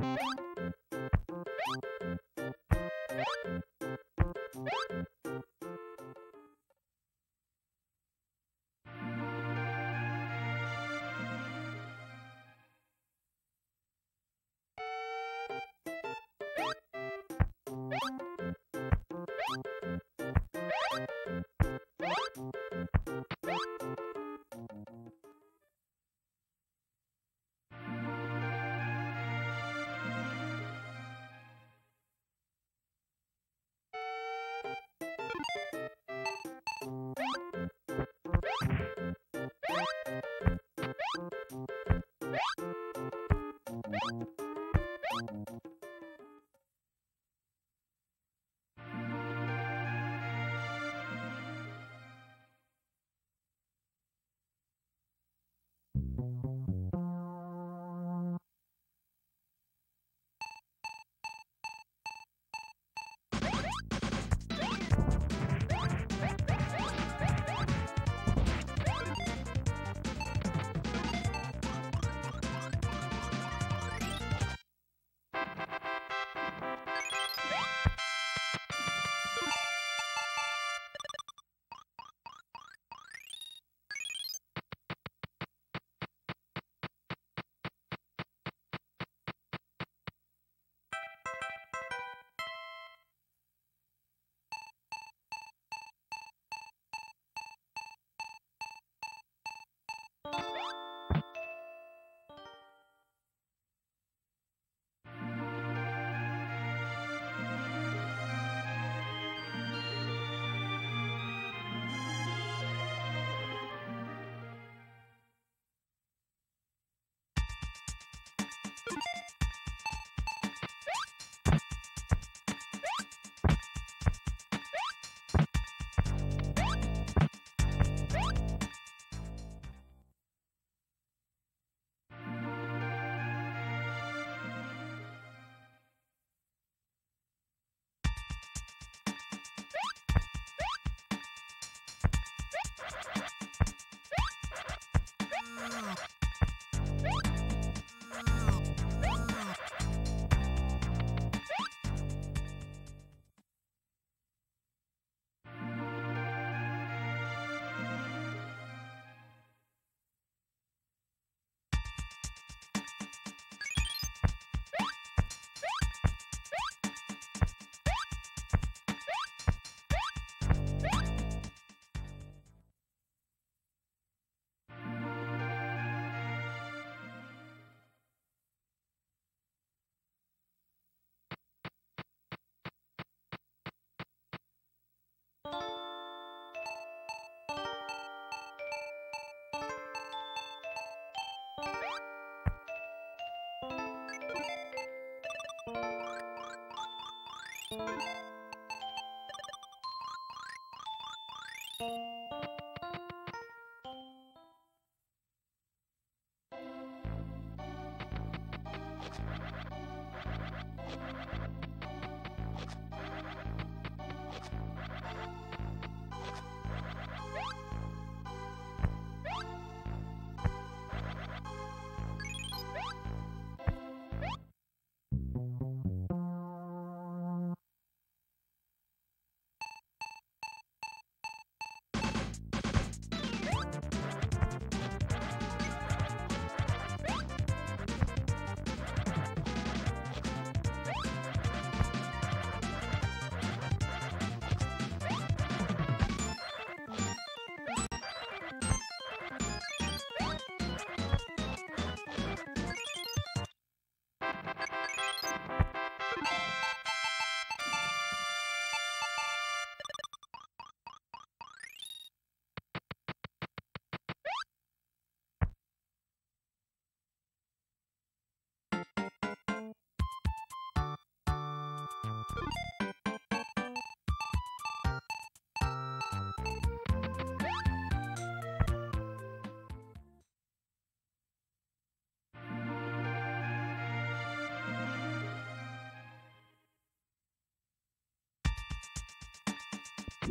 Bye.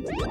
What?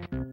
you.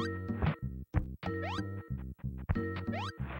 Thank you.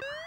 Bye.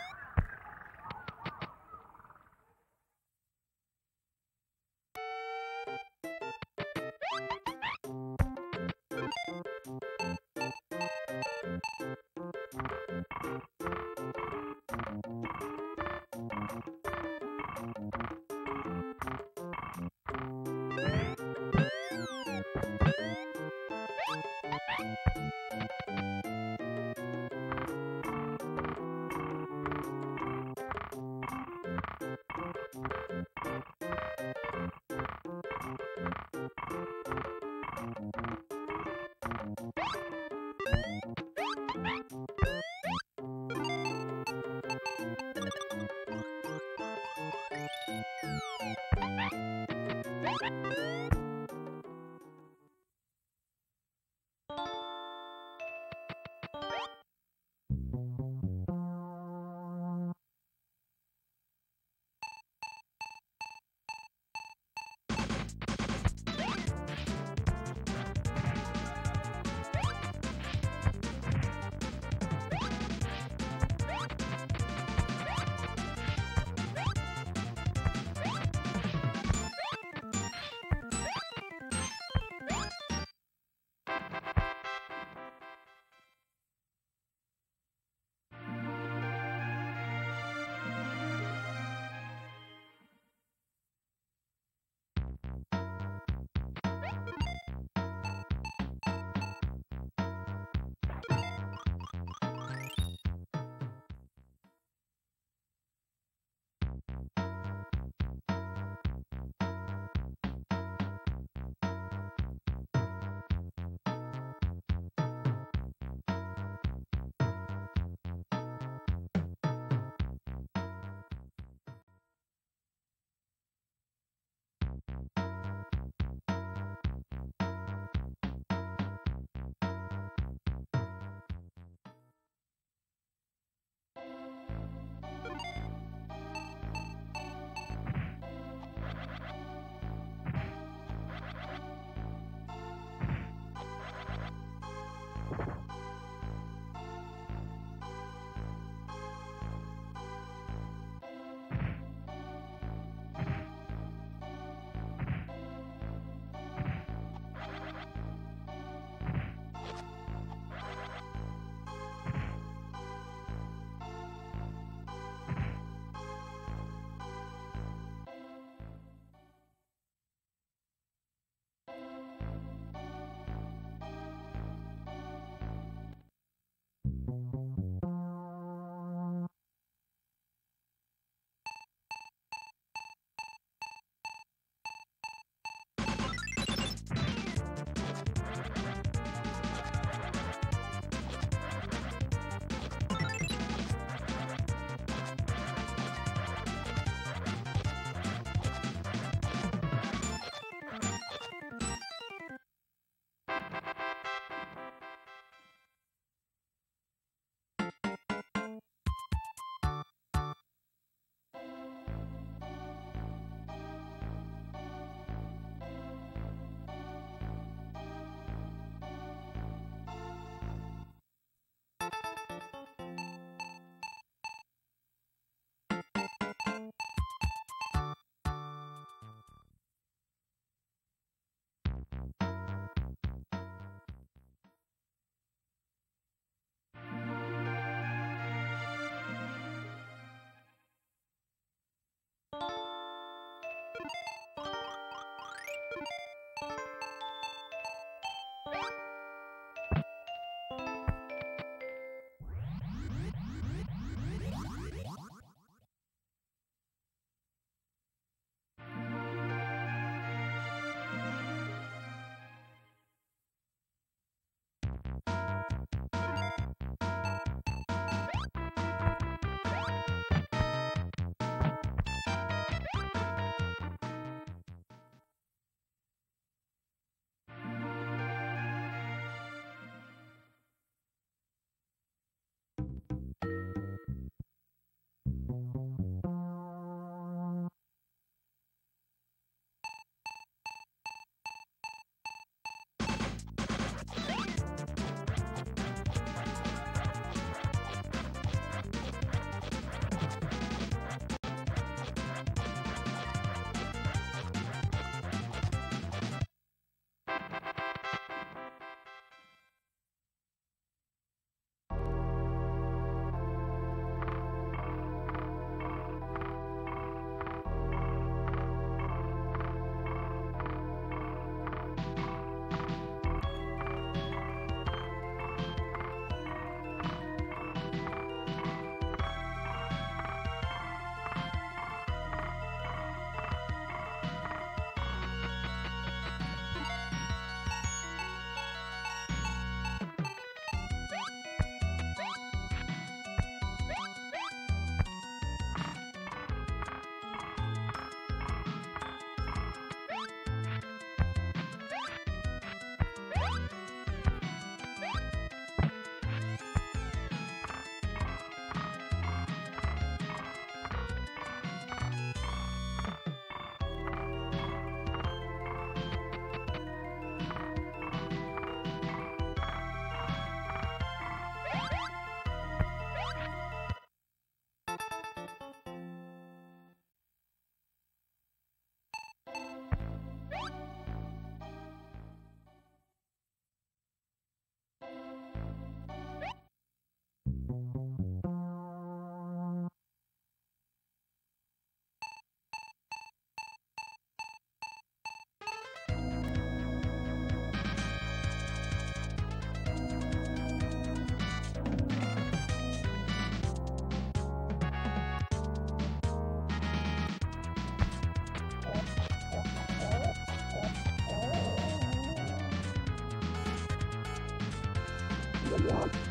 Thank.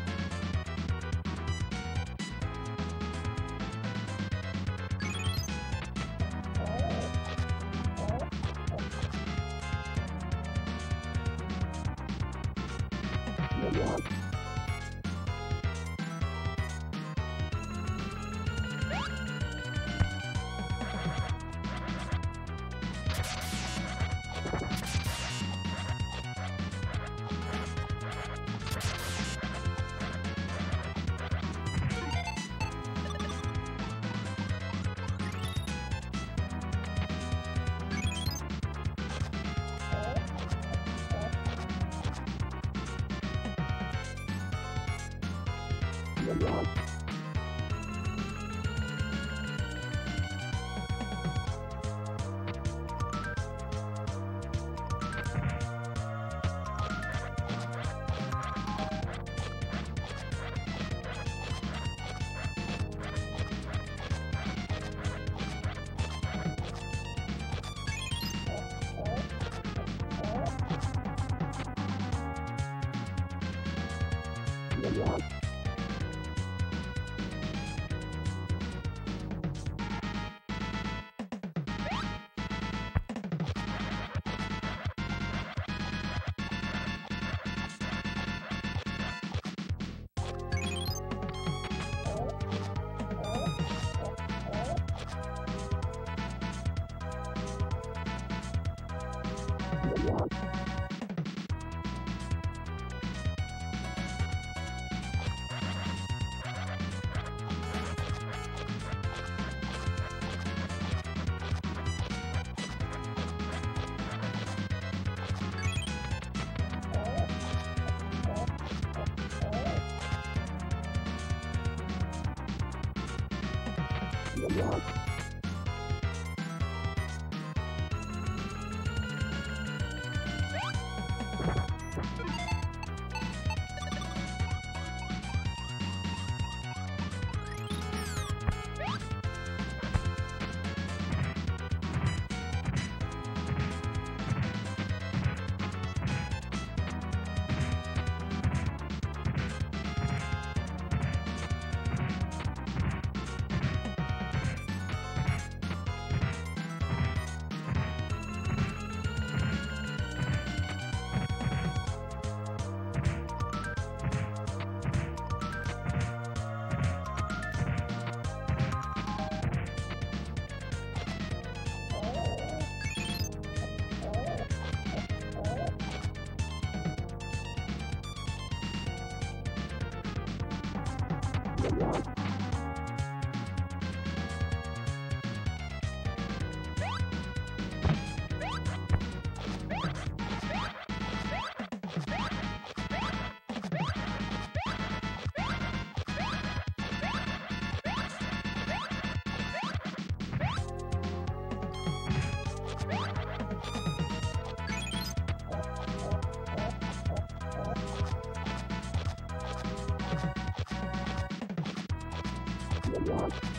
Yeah. What? Yeah. You